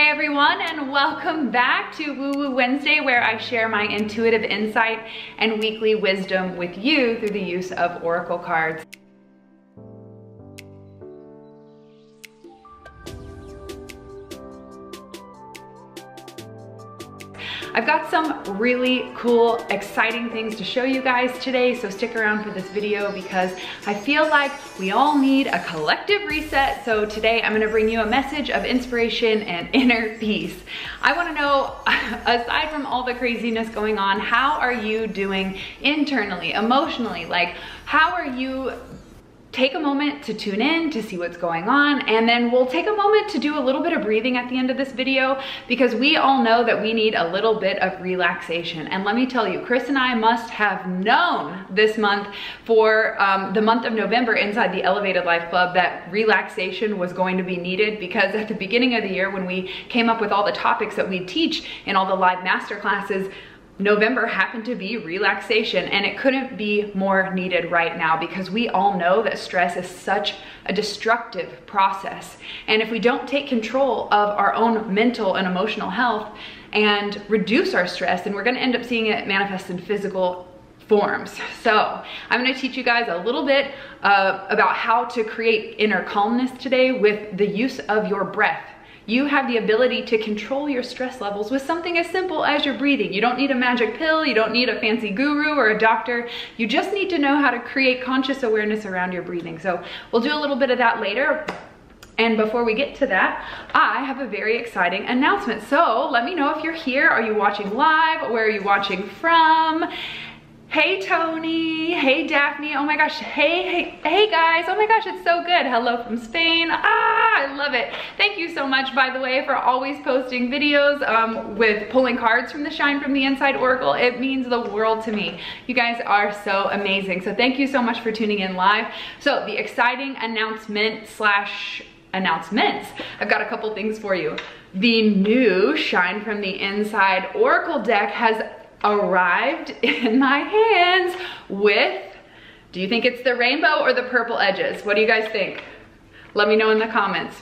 Hey everyone and welcome back to Woo Woo Wednesday where I share my intuitive insight and weekly wisdom with you through the use of oracle cards. I've got some really cool, exciting things to show you guys today, so stick around for this video because I feel like we all need a collective reset. So today I'm gonna bring you a message of inspiration and inner peace. I wanna know, aside from all the craziness going on, how are you doing internally, emotionally? Like, how are you take a moment to tune in to see what's going on and then we'll take a moment to do a little bit of breathing at the end of this video because we all know that we need a little bit of relaxation. And let me tell you Chris and I must have known this month for um, the month of November inside the Elevated Life Club that relaxation was going to be needed because at the beginning of the year when we came up with all the topics that we teach in all the live master classes November happened to be relaxation and it couldn't be more needed right now because we all know that stress is such a destructive process. And if we don't take control of our own mental and emotional health and reduce our stress, then we're gonna end up seeing it manifest in physical forms. So I'm gonna teach you guys a little bit uh, about how to create inner calmness today with the use of your breath. You have the ability to control your stress levels with something as simple as your breathing. You don't need a magic pill, you don't need a fancy guru or a doctor. You just need to know how to create conscious awareness around your breathing. So we'll do a little bit of that later. And before we get to that, I have a very exciting announcement. So let me know if you're here. Are you watching live? Where are you watching from? Hey Tony, hey Daphne, oh my gosh, hey, hey, hey guys, my gosh, it's so good. Hello from Spain, ah, I love it. Thank you so much, by the way, for always posting videos um, with pulling cards from the Shine from the Inside Oracle. It means the world to me. You guys are so amazing. So thank you so much for tuning in live. So the exciting announcement slash announcements. I've got a couple things for you. The new Shine from the Inside Oracle deck has arrived in my hands with, do you think it's the rainbow or the purple edges? What do you guys think? Let me know in the comments.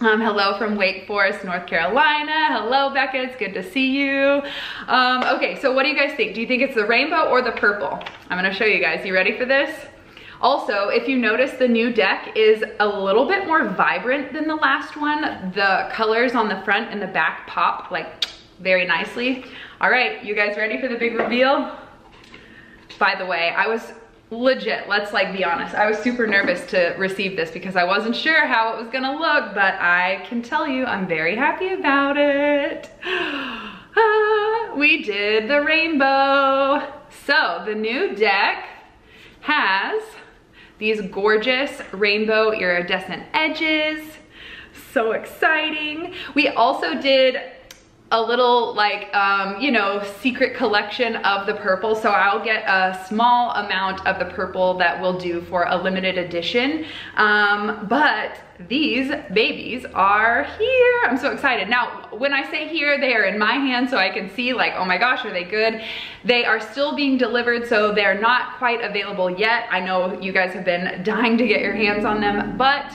Um, hello from Wake Forest, North Carolina. Hello, Becca, it's good to see you. Um, okay, so what do you guys think? Do you think it's the rainbow or the purple? I'm gonna show you guys. You ready for this? Also, if you notice, the new deck is a little bit more vibrant than the last one. The colors on the front and the back pop like very nicely. All right, you guys ready for the big reveal? By the way, I was legit, let's like be honest. I was super nervous to receive this because I wasn't sure how it was gonna look, but I can tell you I'm very happy about it. Ah, we did the rainbow. So the new deck has these gorgeous rainbow iridescent edges. So exciting. We also did a little like, um, you know, secret collection of the purple. So I'll get a small amount of the purple that will do for a limited edition. Um, but these babies are here. I'm so excited. Now, when I say here, they are in my hand so I can see like, oh my gosh, are they good? They are still being delivered, so they're not quite available yet. I know you guys have been dying to get your hands on them, but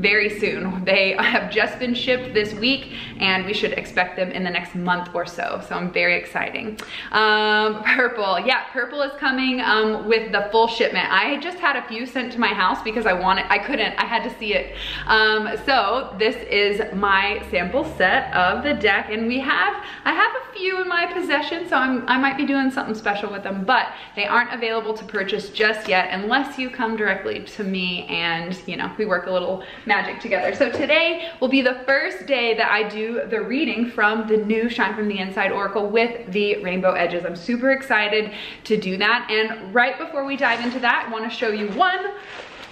very soon. They have just been shipped this week and we should expect them in the next month or so. So I'm very exciting. Um, purple, yeah, purple is coming um, with the full shipment. I just had a few sent to my house because I wanted, I couldn't, I had to see it. Um, so this is my sample set of the deck and we have, I have a few in my possession so I'm, I might be doing something special with them, but they aren't available to purchase just yet unless you come directly to me and you know, we work a little magic together. So today will be the first day that I do the reading from the new Shine From The Inside Oracle with the rainbow edges. I'm super excited to do that. And right before we dive into that, I wanna show you one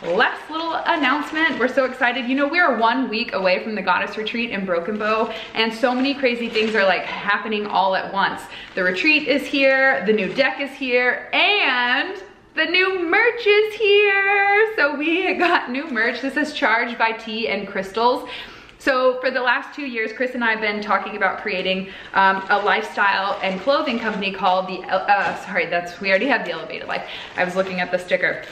last little announcement. We're so excited. You know, we are one week away from the Goddess Retreat in Broken Bow, and so many crazy things are like happening all at once. The retreat is here, the new deck is here, and the new merch is here. So we got new merch. This is Charged by Tea and Crystals. So for the last two years, Chris and I have been talking about creating um, a lifestyle and clothing company called the, uh, sorry, that's, we already have the Elevated Life. I was looking at the sticker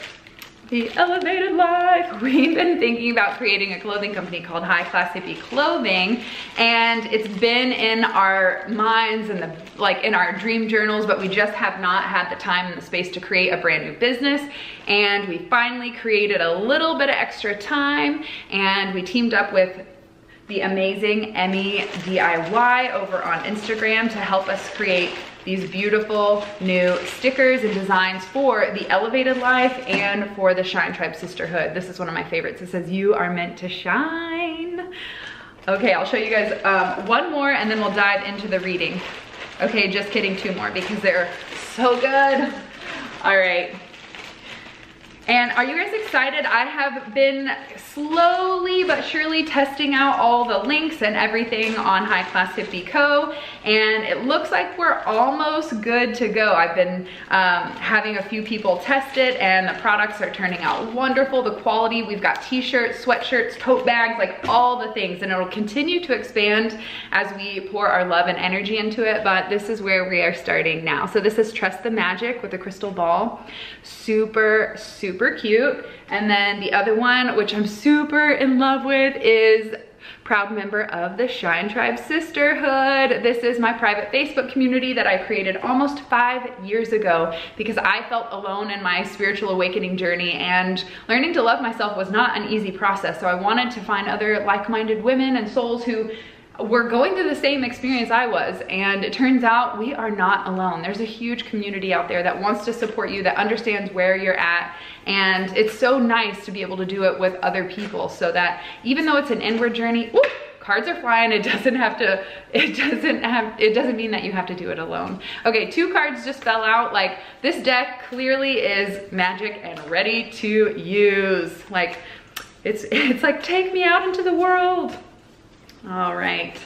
the elevated life. We've been thinking about creating a clothing company called High Class Hippie Clothing and it's been in our minds and the like in our dream journals but we just have not had the time and the space to create a brand new business and we finally created a little bit of extra time and we teamed up with the amazing Emmy DIY over on Instagram to help us create these beautiful new stickers and designs for the elevated life and for the Shine Tribe Sisterhood. This is one of my favorites. It says, you are meant to shine. Okay, I'll show you guys um, one more and then we'll dive into the reading. Okay, just kidding, two more because they're so good. All right, and are you guys excited? I have been slowly but surely testing out all the links and everything on High Class Hippie Co. And it looks like we're almost good to go. I've been um, having a few people test it and the products are turning out wonderful. The quality, we've got t-shirts, sweatshirts, tote bags, like all the things. And it'll continue to expand as we pour our love and energy into it. But this is where we are starting now. So this is Trust the Magic with a crystal ball. Super, super super cute. And then the other one, which I'm super in love with is proud member of the Shine Tribe Sisterhood. This is my private Facebook community that I created almost five years ago because I felt alone in my spiritual awakening journey and learning to love myself was not an easy process. So I wanted to find other like-minded women and souls who were going through the same experience I was and it turns out we are not alone. There's a huge community out there that wants to support you, that understands where you're at and it's so nice to be able to do it with other people so that even though it's an inward journey, whoop, cards are flying, it doesn't have to, it doesn't have, it doesn't mean that you have to do it alone. Okay, two cards just fell out. Like this deck clearly is magic and ready to use. Like it's, it's like, take me out into the world. All right.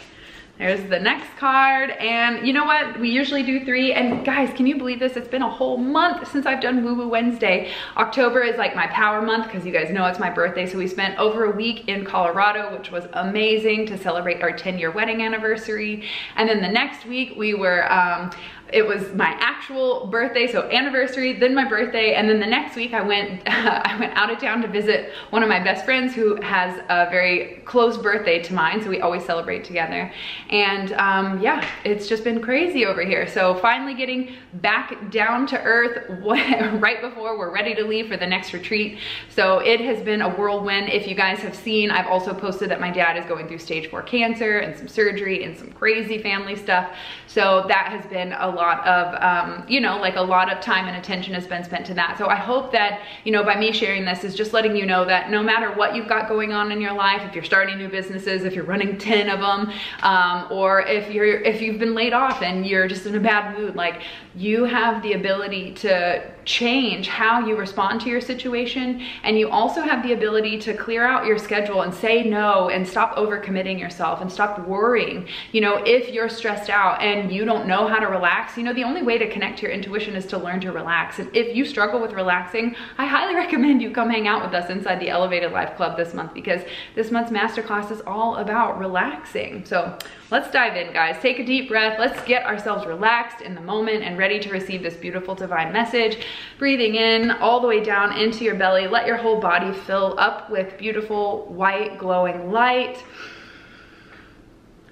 There's the next card. And you know what? We usually do three. And guys, can you believe this? It's been a whole month since I've done Woo Woo Wednesday. October is like my power month because you guys know it's my birthday. So we spent over a week in Colorado, which was amazing to celebrate our 10 year wedding anniversary. And then the next week we were um, it was my actual birthday, so anniversary, then my birthday, and then the next week I went I went out of town to visit one of my best friends who has a very close birthday to mine, so we always celebrate together. And um, yeah, it's just been crazy over here. So finally getting back down to earth right before we're ready to leave for the next retreat. So it has been a whirlwind. If you guys have seen, I've also posted that my dad is going through stage four cancer and some surgery and some crazy family stuff. So that has been a lot lot of, um, you know, like a lot of time and attention has been spent to that. So I hope that, you know, by me sharing this is just letting you know that no matter what you've got going on in your life, if you're starting new businesses, if you're running 10 of them, um, or if you're, if you've been laid off and you're just in a bad mood, like you have the ability to change how you respond to your situation. And you also have the ability to clear out your schedule and say no and stop overcommitting yourself and stop worrying. You know, if you're stressed out and you don't know how to relax, you know, the only way to connect to your intuition is to learn to relax. And if you struggle with relaxing, I highly recommend you come hang out with us inside the Elevated Life Club this month because this month's masterclass is all about relaxing. So let's dive in, guys. Take a deep breath. Let's get ourselves relaxed in the moment and ready to receive this beautiful divine message. Breathing in all the way down into your belly. Let your whole body fill up with beautiful white glowing light.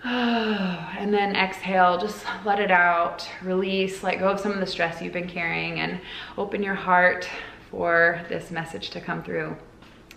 and then exhale, just let it out, release, let go of some of the stress you've been carrying and open your heart for this message to come through.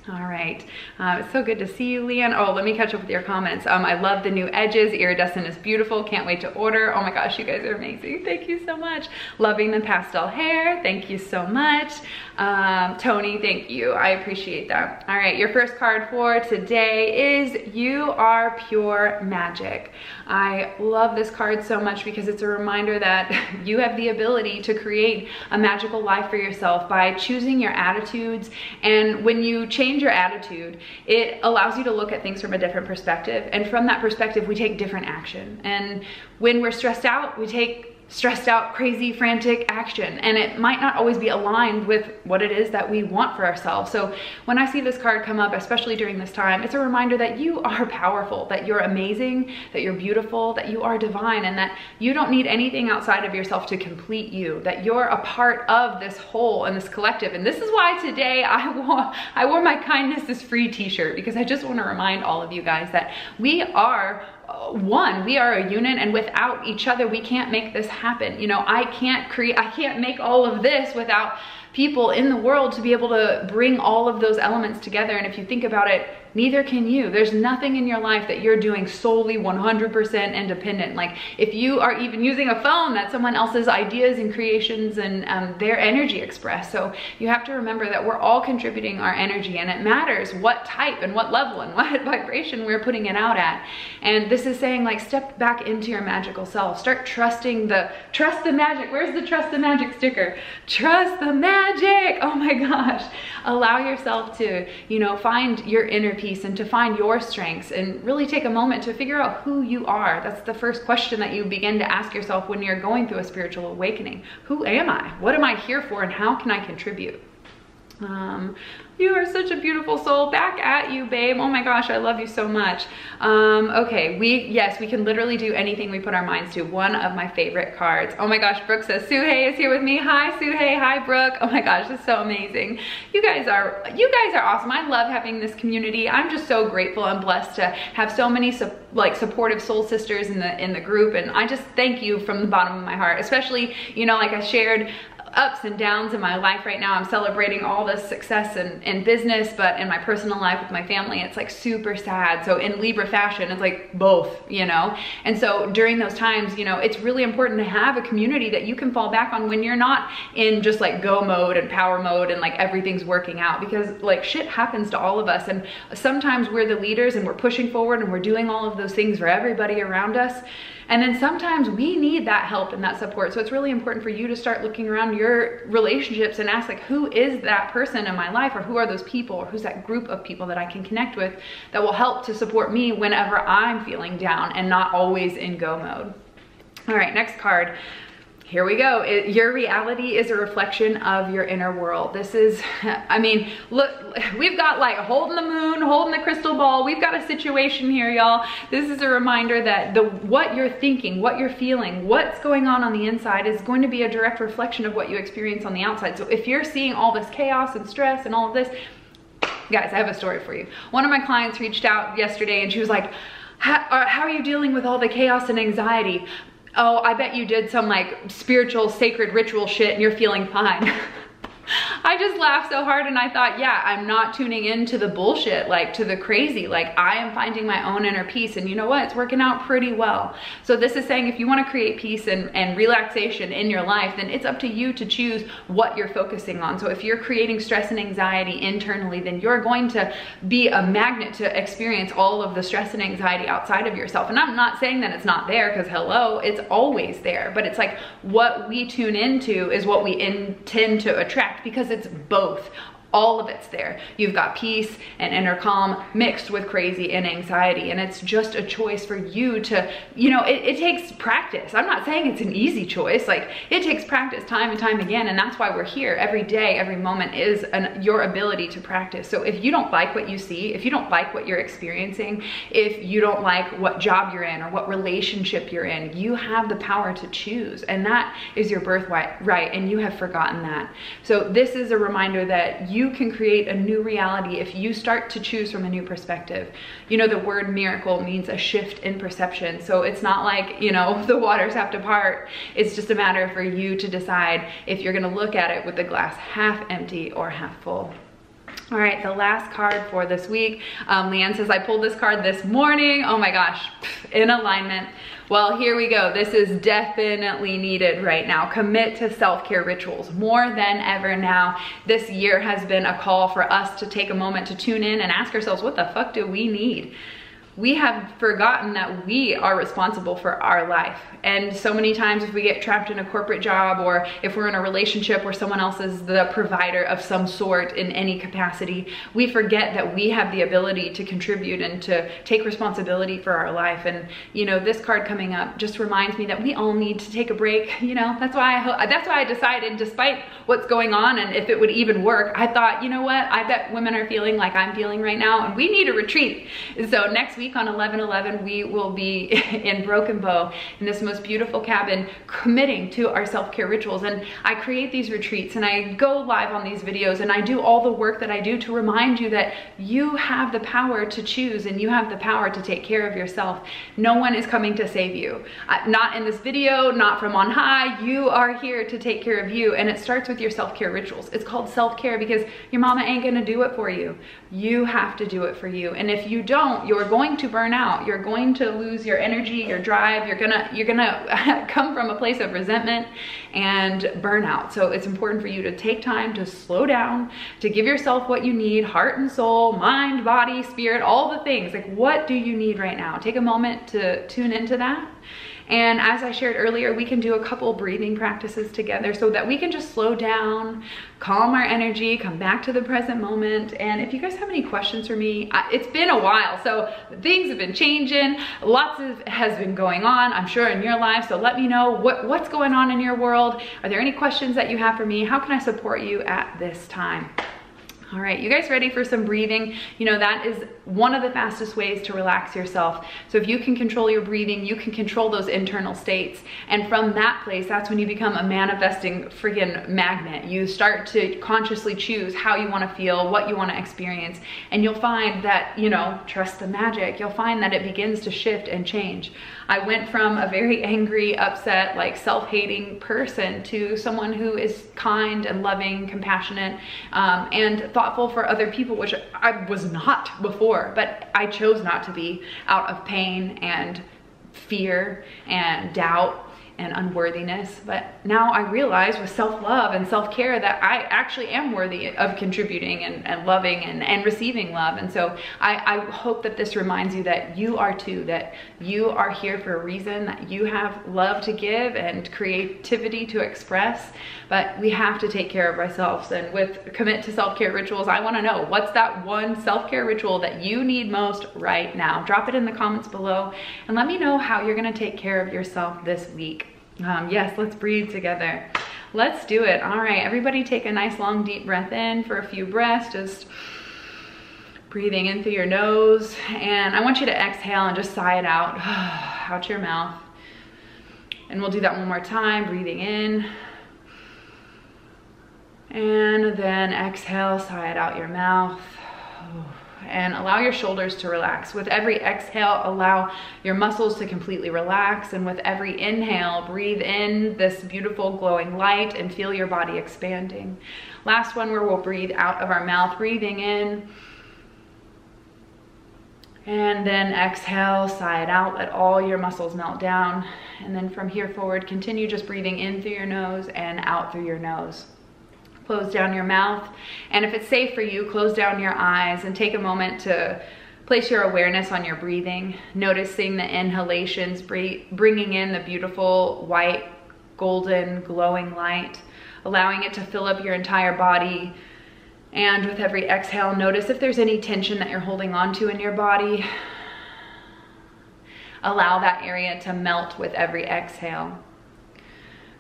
All right, um, it's so good to see you, Leanne. Oh, let me catch up with your comments. Um, I love the new edges. Iridescent is beautiful. Can't wait to order. Oh my gosh, you guys are amazing. Thank you so much. Loving the pastel hair. Thank you so much. Um, Tony, thank you. I appreciate that. All right, your first card for today is You Are Pure Magic. I love this card so much because it's a reminder that you have the ability to create a magical life for yourself by choosing your attitudes. And when you change your attitude, it allows you to look at things from a different perspective. And from that perspective, we take different action. And when we're stressed out, we take stressed out, crazy, frantic action. And it might not always be aligned with what it is that we want for ourselves. So when I see this card come up, especially during this time, it's a reminder that you are powerful, that you're amazing, that you're beautiful, that you are divine, and that you don't need anything outside of yourself to complete you, that you're a part of this whole and this collective. And this is why today I wore, I wore my kindness is free t-shirt because I just want to remind all of you guys that we are Uh, one we are a unit and without each other we can't make this happen. You know i can't create i can't make all of this without people in the world to be able to bring all of those elements together. And if you think about it neither can you. There's nothing in your life that you're doing solely 100% independent. Like if you are even using a phone, that's someone else's ideas and creations and um, their energy expressed. So you have to remember that we're all contributing our energy and it matters what type and what level and what vibration we're putting it out at. And this is saying like step back into your magical self. Start trusting the, trust the magic. Where's the trust the magic sticker? Trust the magic. Oh my gosh. Allow yourself to, you know, find your inner peace and to find your strengths and really take a moment to figure out who you are. That's the first question that you begin to ask yourself when you're going through a spiritual awakening. Who am I? What am I here for and how can I contribute? Um, you are such a beautiful soul. Back at you, babe. Oh my gosh, I love you so much. Um, okay, we, yes, we can literally do anything we put our minds to. One of my favorite cards. Oh my gosh, Brooke says, Suhei is here with me. Hi, Suhei. Hi, Brooke. Oh my gosh, it's so amazing. You guys are, you guys are awesome. I love having this community. I'm just so grateful and blessed to have so many su like supportive soul sisters in the in the group and I just thank you from the bottom of my heart especially you know like I shared ups and downs in my life right now. I'm celebrating all this success in, in business, but in my personal life with my family, it's like super sad. So in Libra fashion, it's like both, you know? And so during those times, you know, it's really important to have a community that you can fall back on when you're not in just like go mode and power mode and like everything's working out because like shit happens to all of us. And sometimes we're the leaders and we're pushing forward and we're doing all of those things for everybody around us. And then sometimes we need that help and that support. So it's really important for you to start looking around your relationships and ask like, who is that person in my life or who are those people or who's that group of people that I can connect with that will help to support me whenever I'm feeling down and not always in go mode. All right, next card here we go. It, your reality is a reflection of your inner world. This is, I mean, look, we've got like holding the moon, holding the crystal ball. We've got a situation here, y'all. This is a reminder that the what you're thinking, what you're feeling, what's going on on the inside is going to be a direct reflection of what you experience on the outside. So if you're seeing all this chaos and stress and all of this, guys, I have a story for you. One of my clients reached out yesterday and she was like, how, uh, how, are you dealing with all the chaos and anxiety? Oh, I bet you did some like spiritual sacred ritual shit and you're feeling fine. I just laughed so hard and I thought, yeah, I'm not tuning into the bullshit, like to the crazy. Like I am finding my own inner peace and you know what? It's working out pretty well. So this is saying if you wanna create peace and, and relaxation in your life, then it's up to you to choose what you're focusing on. So if you're creating stress and anxiety internally, then you're going to be a magnet to experience all of the stress and anxiety outside of yourself. And I'm not saying that it's not there because hello, it's always there. But it's like what we tune into is what we intend to attract because it's both all of it's there. You've got peace and inner calm mixed with crazy and anxiety. And it's just a choice for you to, you know, it, it, takes practice. I'm not saying it's an easy choice. Like it takes practice time and time again. And that's why we're here every day, every moment is an, your ability to practice. So if you don't like what you see, if you don't like what you're experiencing, if you don't like what job you're in or what relationship you're in, you have the power to choose. And that is your birthright, right? And you have forgotten that. So this is a reminder that you you can create a new reality if you start to choose from a new perspective. You know, the word miracle means a shift in perception. So it's not like, you know, the waters have to part. It's just a matter for you to decide if you're gonna look at it with the glass half empty or half full. All right, the last card for this week. Um, Leanne says, I pulled this card this morning. Oh my gosh, in alignment. Well, here we go. This is definitely needed right now. Commit to self-care rituals more than ever now. This year has been a call for us to take a moment to tune in and ask ourselves, what the fuck do we need? We have forgotten that we are responsible for our life. And so many times if we get trapped in a corporate job or if we're in a relationship where someone else is the provider of some sort in any capacity, we forget that we have the ability to contribute and to take responsibility for our life. And you know, this card coming up just reminds me that we all need to take a break. You know, that's why I that's why I decided despite what's going on and if it would even work, I thought, you know what? I bet women are feeling like I'm feeling right now and we need a retreat. So next week week on 11-11, we will be in Broken Bow in this most beautiful cabin committing to our self-care rituals. And I create these retreats and I go live on these videos and I do all the work that I do to remind you that you have the power to choose and you have the power to take care of yourself. No one is coming to save you. Not in this video, not from on high. You are here to take care of you. And it starts with your self-care rituals. It's called self-care because your mama ain't gonna do it for you. You have to do it for you. And if you don't, you're going to burn out. You're going to lose your energy, your drive. You're gonna, you're gonna come from a place of resentment and burnout. So it's important for you to take time to slow down, to give yourself what you need, heart and soul, mind, body, spirit, all the things. Like what do you need right now? Take a moment to tune into that and as I shared earlier, we can do a couple breathing practices together so that we can just slow down, calm our energy, come back to the present moment. And if you guys have any questions for me, it's been a while, so things have been changing. Lots of has been going on, I'm sure, in your life. So let me know what, what's going on in your world. Are there any questions that you have for me? How can I support you at this time? All right, you guys ready for some breathing? You know, that is one of the fastest ways to relax yourself. So if you can control your breathing, you can control those internal states. And from that place, that's when you become a manifesting friggin' magnet. You start to consciously choose how you wanna feel, what you wanna experience. And you'll find that, you know, trust the magic. You'll find that it begins to shift and change. I went from a very angry, upset, like self-hating person to someone who is kind and loving, compassionate, um, and thoughtful for other people, which I was not before, but I chose not to be out of pain and fear and doubt and unworthiness. But now I realize with self-love and self-care that I actually am worthy of contributing and, and loving and, and receiving love. And so I, I hope that this reminds you that you are too, that you are here for a reason, that you have love to give and creativity to express, but we have to take care of ourselves. And with commit to self-care rituals, I wanna know what's that one self-care ritual that you need most right now? Drop it in the comments below and let me know how you're gonna take care of yourself this week. Um, yes, let's breathe together. Let's do it. All right, everybody take a nice long deep breath in for a few breaths. Just breathing in through your nose. And I want you to exhale and just sigh it out, out your mouth. And we'll do that one more time, breathing in. And then exhale, sigh it out your mouth and allow your shoulders to relax. With every exhale, allow your muscles to completely relax. And with every inhale, breathe in this beautiful glowing light and feel your body expanding. Last one where we'll breathe out of our mouth, breathing in. And then exhale, sigh it out, let all your muscles melt down. And then from here forward, continue just breathing in through your nose and out through your nose close down your mouth. And if it's safe for you, close down your eyes and take a moment to place your awareness on your breathing, noticing the inhalations, bringing in the beautiful white, golden, glowing light, allowing it to fill up your entire body. And with every exhale, notice if there's any tension that you're holding onto in your body. Allow that area to melt with every exhale.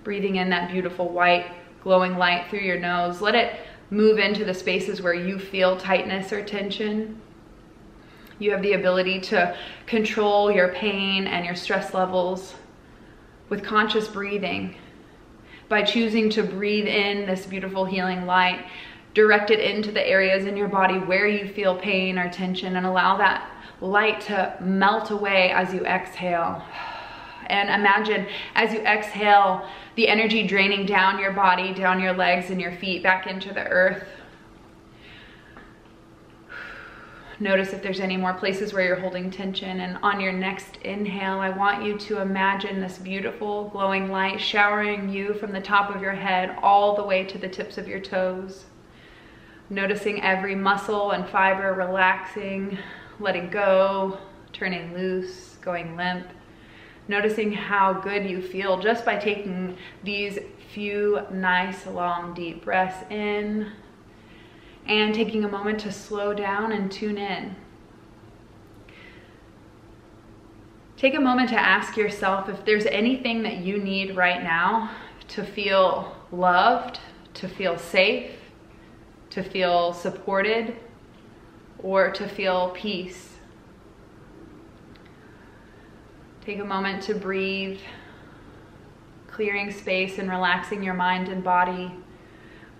Breathing in that beautiful white, glowing light through your nose. Let it move into the spaces where you feel tightness or tension. You have the ability to control your pain and your stress levels with conscious breathing. By choosing to breathe in this beautiful healing light, direct it into the areas in your body where you feel pain or tension and allow that light to melt away as you exhale. And imagine as you exhale, the energy draining down your body, down your legs and your feet, back into the earth. Notice if there's any more places where you're holding tension. And on your next inhale, I want you to imagine this beautiful glowing light showering you from the top of your head all the way to the tips of your toes. Noticing every muscle and fiber relaxing, letting go, turning loose, going limp. Noticing how good you feel just by taking these few nice long deep breaths in and taking a moment to slow down and tune in. Take a moment to ask yourself if there's anything that you need right now to feel loved, to feel safe, to feel supported, or to feel peace. Take a moment to breathe, clearing space and relaxing your mind and body.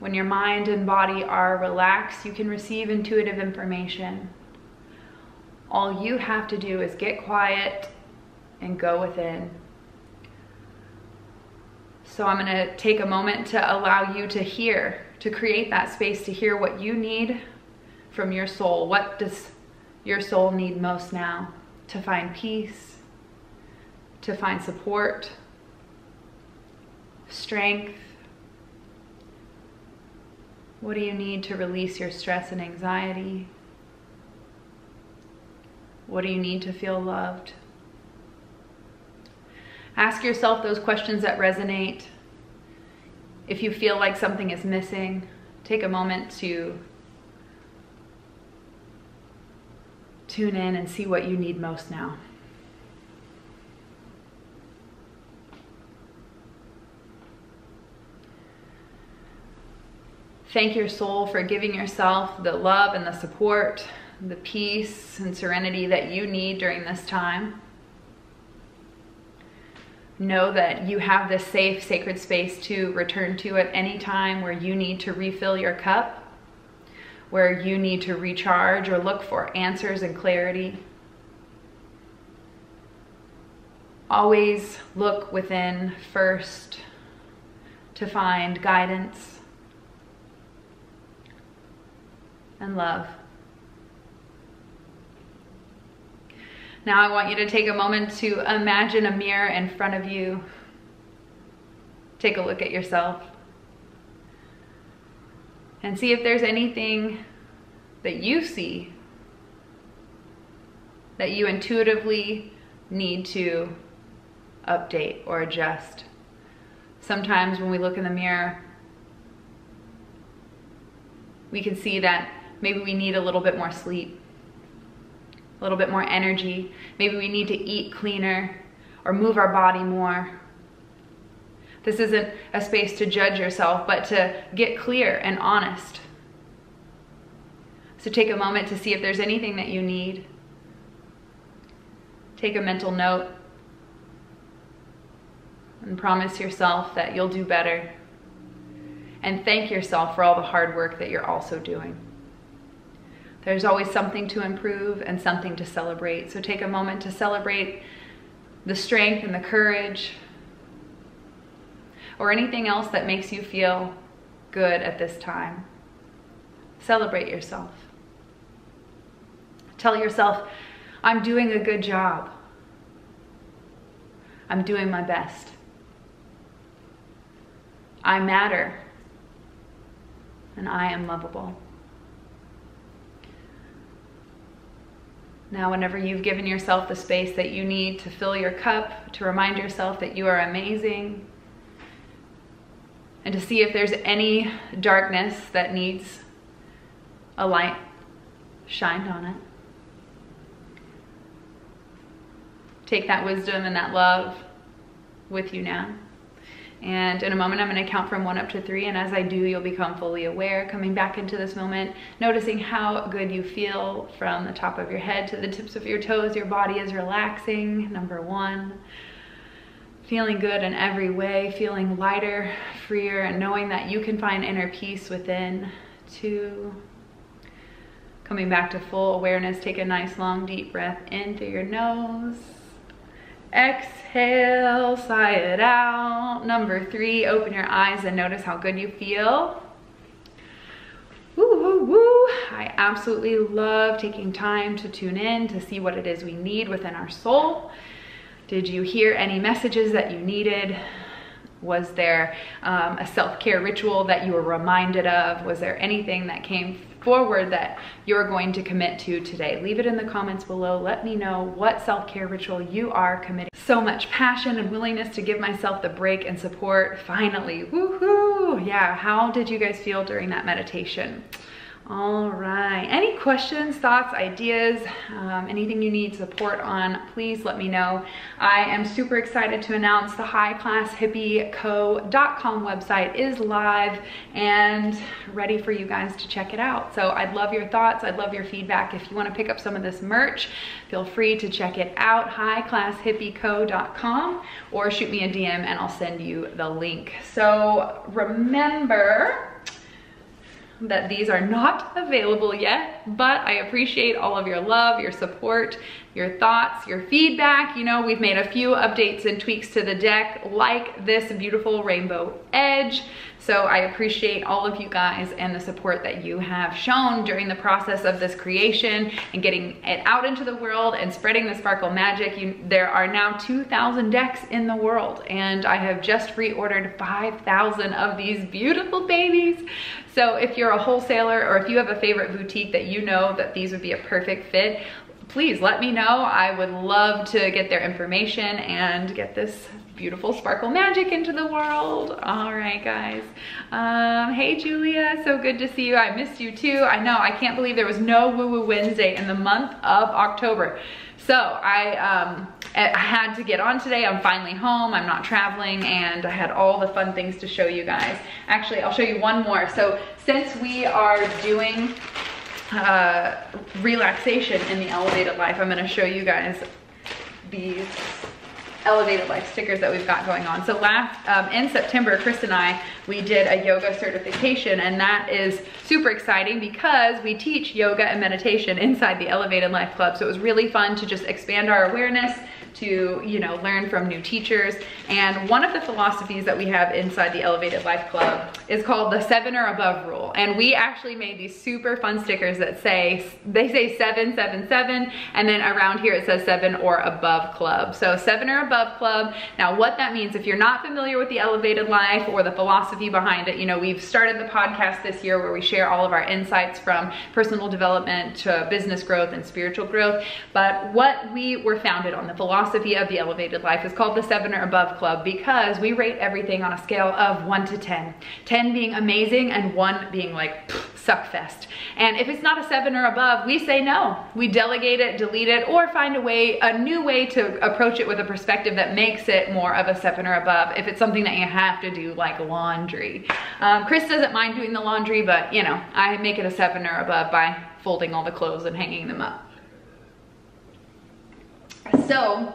When your mind and body are relaxed, you can receive intuitive information. All you have to do is get quiet and go within. So I'm going to take a moment to allow you to hear, to create that space to hear what you need from your soul. What does your soul need most now? To find peace, to find support, strength? What do you need to release your stress and anxiety? What do you need to feel loved? Ask yourself those questions that resonate. If you feel like something is missing, take a moment to tune in and see what you need most now. Thank your soul for giving yourself the love and the support, the peace and serenity that you need during this time. Know that you have this safe, sacred space to return to at any time where you need to refill your cup, where you need to recharge or look for answers and clarity. Always look within first to find guidance and love. Now I want you to take a moment to imagine a mirror in front of you. Take a look at yourself and see if there's anything that you see that you intuitively need to update or adjust. Sometimes when we look in the mirror, we can see that Maybe we need a little bit more sleep, a little bit more energy. Maybe we need to eat cleaner or move our body more. This isn't a space to judge yourself, but to get clear and honest. So take a moment to see if there's anything that you need. Take a mental note and promise yourself that you'll do better. And thank yourself for all the hard work that you're also doing. There's always something to improve and something to celebrate. So take a moment to celebrate the strength and the courage or anything else that makes you feel good at this time. Celebrate yourself. Tell yourself, I'm doing a good job. I'm doing my best. I matter. And I am lovable. Now, whenever you've given yourself the space that you need to fill your cup, to remind yourself that you are amazing, and to see if there's any darkness that needs a light shined on it. Take that wisdom and that love with you now. And in a moment, I'm gonna count from one up to three. And as I do, you'll become fully aware, coming back into this moment, noticing how good you feel from the top of your head to the tips of your toes. Your body is relaxing, number one. Feeling good in every way, feeling lighter, freer, and knowing that you can find inner peace within. Two. Coming back to full awareness, take a nice long deep breath in through your nose. Exhale, sigh it out. Number three, open your eyes and notice how good you feel. Woo, woo, woo. I absolutely love taking time to tune in to see what it is we need within our soul. Did you hear any messages that you needed? Was there um, a self-care ritual that you were reminded of? Was there anything that came forward that you're going to commit to today. Leave it in the comments below. Let me know what self-care ritual you are committing. So much passion and willingness to give myself the break and support. Finally, woohoo! Yeah, how did you guys feel during that meditation? All right, any questions, thoughts, ideas, um, anything you need support on, please let me know. I am super excited to announce the highclasshippieco.com website is live and ready for you guys to check it out. So I'd love your thoughts, I'd love your feedback. If you wanna pick up some of this merch, feel free to check it out, highclasshippieco.com or shoot me a DM and I'll send you the link. So remember, that these are not available yet, but I appreciate all of your love, your support, your thoughts, your feedback. You know, we've made a few updates and tweaks to the deck like this beautiful rainbow edge. So I appreciate all of you guys and the support that you have shown during the process of this creation and getting it out into the world and spreading the sparkle magic. You, there are now 2,000 decks in the world and I have just reordered 5,000 of these beautiful babies. So if you're a wholesaler or if you have a favorite boutique that you know that these would be a perfect fit, please let me know. I would love to get their information and get this beautiful sparkle magic into the world. All right, guys. Um, hey, Julia, so good to see you. I missed you too. I know, I can't believe there was no Woo Woo Wednesday in the month of October. So I, um, I had to get on today. I'm finally home. I'm not traveling and I had all the fun things to show you guys. Actually, I'll show you one more. So since we are doing uh, relaxation in the elevated life. I'm gonna show you guys these elevated life stickers that we've got going on. So last, um, in September, Chris and I, we did a yoga certification and that is super exciting because we teach yoga and meditation inside the Elevated Life Club. So it was really fun to just expand our awareness to, you know, learn from new teachers. And one of the philosophies that we have inside the Elevated Life Club is called the seven or above rule. And we actually made these super fun stickers that say, they say seven, seven, seven, and then around here it says seven or above club. So seven or above club. Now what that means, if you're not familiar with the Elevated Life or the philosophy behind it, you know, we've started the podcast this year where we share all of our insights from personal development to business growth and spiritual growth. But what we were founded on, the philosophy philosophy of the elevated life is called the seven or above club because we rate everything on a scale of one to 10. 10 being amazing and one being like suck fest. And if it's not a seven or above, we say no. We delegate it, delete it, or find a way, a new way to approach it with a perspective that makes it more of a seven or above if it's something that you have to do like laundry. Um, Chris doesn't mind doing the laundry, but you know, I make it a seven or above by folding all the clothes and hanging them up. So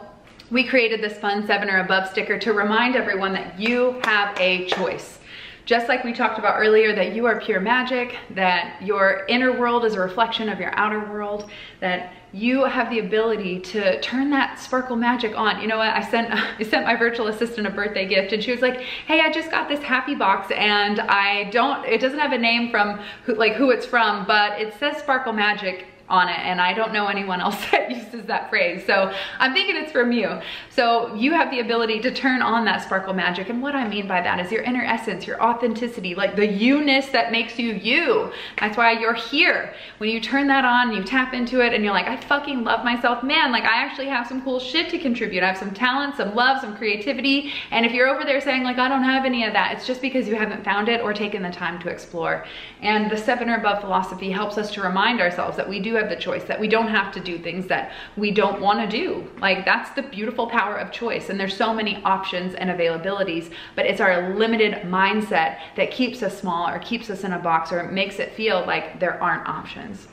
we created this fun seven or above sticker to remind everyone that you have a choice. Just like we talked about earlier, that you are pure magic, that your inner world is a reflection of your outer world, that you have the ability to turn that sparkle magic on. You know what? I sent I sent my virtual assistant a birthday gift and she was like, "Hey, I just got this happy box and I don't it doesn't have a name from who like who it's from, but it says sparkle magic on it and I don't know anyone else that uses that phrase. So I'm thinking it's from you. So you have the ability to turn on that sparkle magic. And what I mean by that is your inner essence, your authenticity, like the you-ness that makes you you. That's why you're here. When you turn that on, you tap into it and you're like, I fucking love myself. Man, like I actually have some cool shit to contribute. I have some talent, some love, some creativity. And if you're over there saying like, I don't have any of that, it's just because you haven't found it or taken the time to explore. And the seven or above philosophy helps us to remind ourselves that we do have the choice, that we don't have to do things that we don't want to do. Like that's the beautiful power of choice. And there's so many options and availabilities, but it's our limited mindset that keeps us small or keeps us in a box or makes it feel like there aren't options.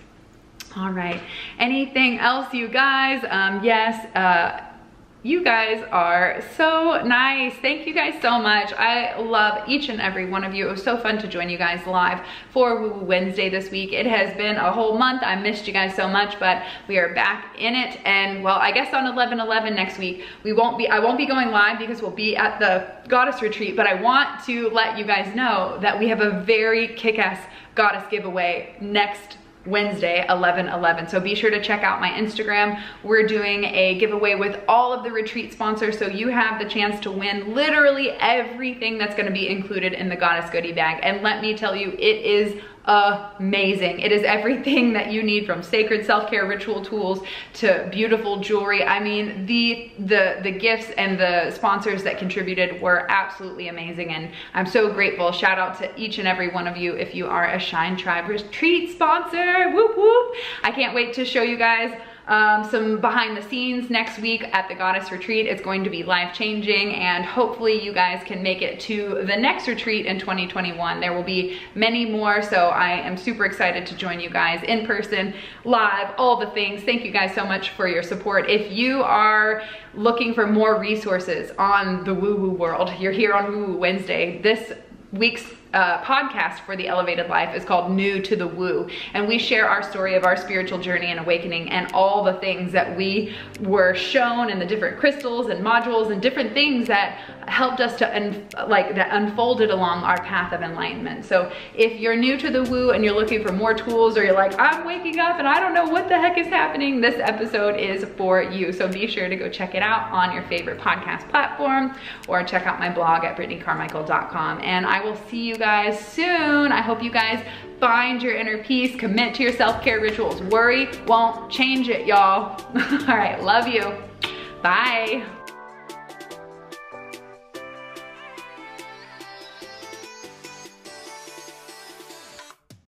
All right, anything else you guys? Um, yes, uh, you guys are so nice. Thank you guys so much. I love each and every one of you. It was so fun to join you guys live for Woo Woo Wednesday this week. It has been a whole month. I missed you guys so much, but we are back in it. And well, I guess on 11-11 next week, we won't be, I won't be going live because we'll be at the goddess retreat, but I want to let you guys know that we have a very kick-ass goddess giveaway next Wednesday, 11 11. So be sure to check out my Instagram. We're doing a giveaway with all of the retreat sponsors. So you have the chance to win literally everything that's gonna be included in the Goddess goodie bag. And let me tell you, it is amazing. It is everything that you need from sacred self-care ritual tools to beautiful jewelry. I mean, the, the, the gifts and the sponsors that contributed were absolutely amazing and I'm so grateful. Shout out to each and every one of you if you are a Shine Tribe Retreat sponsor. Whoop whoop. I can't wait to show you guys um, some behind the scenes next week at the Goddess Retreat. It's going to be life changing and hopefully you guys can make it to the next retreat in 2021. There will be many more, so I am super excited to join you guys in person, live, all the things. Thank you guys so much for your support. If you are looking for more resources on the woo-woo world, you're here on Woo Woo Wednesday. This week's uh, podcast for the elevated life is called new to the woo. And we share our story of our spiritual journey and awakening and all the things that we were shown and the different crystals and modules and different things that helped us to like that unfolded along our path of enlightenment. So if you're new to the woo and you're looking for more tools or you're like i'm waking up and i don't know what the heck is happening this episode is for you. So be sure to go check it out on your favorite podcast platform or check out my blog at brittneycarmichael.com and i will see you guys guys soon. I hope you guys find your inner peace, commit to your self-care rituals. Worry won't change it, y'all. All right, love you. Bye.